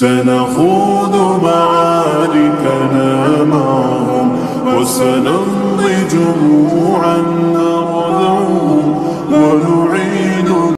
سنخوض معاركنا معهم وسنمضي جموعا نرضعهم ونعيد